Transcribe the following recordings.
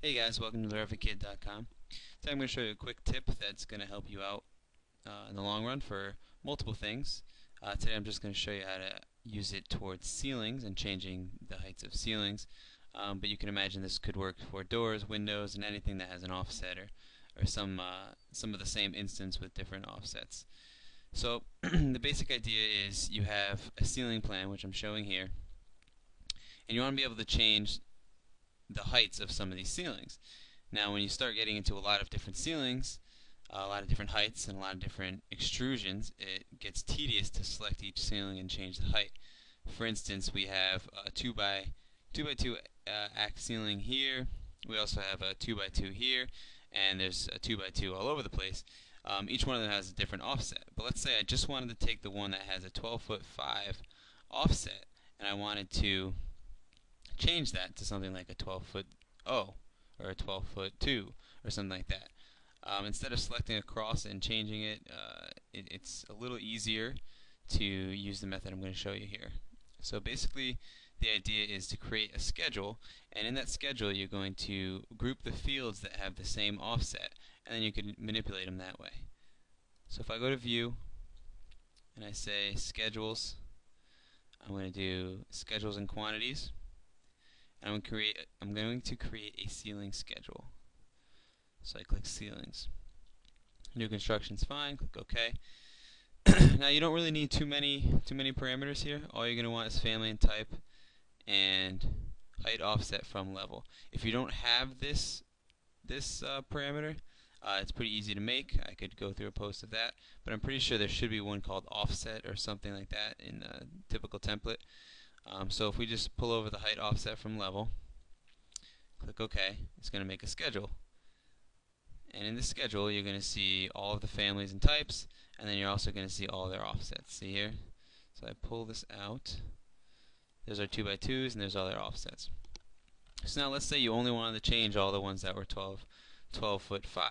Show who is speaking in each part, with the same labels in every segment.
Speaker 1: Hey guys, welcome to TheRevitKid.com. Today I'm going to show you a quick tip that's going to help you out uh, in the long run for multiple things. Uh, today I'm just going to show you how to use it towards ceilings and changing the heights of ceilings. Um, but you can imagine this could work for doors, windows, and anything that has an offset or, or some, uh, some of the same instance with different offsets. So the basic idea is you have a ceiling plan, which I'm showing here, and you want to be able to change the heights of some of these ceilings. Now when you start getting into a lot of different ceilings, a lot of different heights and a lot of different extrusions, it gets tedious to select each ceiling and change the height. For instance, we have a 2 by 2 by 2 uh, act ceiling here. We also have a 2 by 2 here, and there's a 2 by 2 all over the place. Um, each one of them has a different offset. But let's say I just wanted to take the one that has a 12 foot 5 offset, and I wanted to change that to something like a 12 foot O or a 12 foot 2 or something like that. Um, instead of selecting across and changing it, uh, it, it's a little easier to use the method I'm going to show you here. So basically the idea is to create a schedule and in that schedule you're going to group the fields that have the same offset and then you can manipulate them that way. So if I go to view and I say schedules I'm going to do schedules and quantities and I'm, create, I'm going to create a ceiling schedule. So I click ceilings. New construction's fine, click OK. now you don't really need too many too many parameters here. All you're going to want is family and type and height offset from level. If you don't have this this uh, parameter, uh, it's pretty easy to make. I could go through a post of that, but I'm pretty sure there should be one called offset or something like that in a typical template. Um, so if we just pull over the height offset from level, click OK, it's going to make a schedule. And in the schedule, you're going to see all of the families and types, and then you're also going to see all their offsets. See here? So I pull this out. There's our 2x2s, and there's all their offsets. So now let's say you only wanted to change all the ones that were 12, 12 foot 5.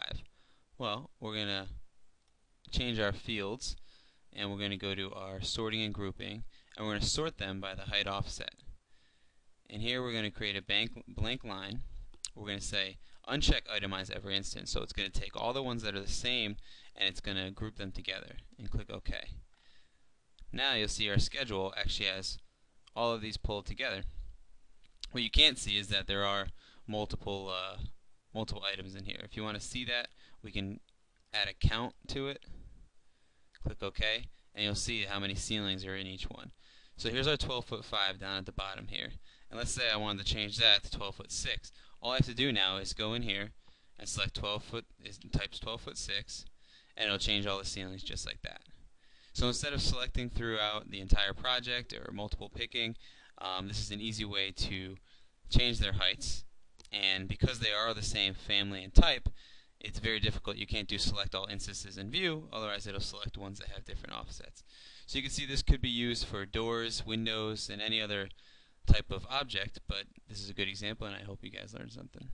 Speaker 1: Well, we're going to change our fields, and we're going to go to our sorting and grouping, and we're going to sort them by the height offset. And here we're going to create a blank, blank line. We're going to say uncheck itemize every instance. So it's going to take all the ones that are the same and it's going to group them together and click OK. Now you'll see our schedule actually has all of these pulled together. What you can't see is that there are multiple uh, multiple items in here. If you want to see that, we can add a count to it. Click OK, and you'll see how many ceilings are in each one. So here's our 12 foot 5 down at the bottom here. And let's say I wanted to change that to 12 foot 6. All I have to do now is go in here and select 12 foot, is types 12 foot 6, and it'll change all the ceilings just like that. So instead of selecting throughout the entire project or multiple picking, um, this is an easy way to change their heights. And because they are the same family and type, it's very difficult. You can't do select all instances in view, otherwise it'll select ones that have different offsets. So you can see this could be used for doors, windows, and any other type of object, but this is a good example and I hope you guys learned something.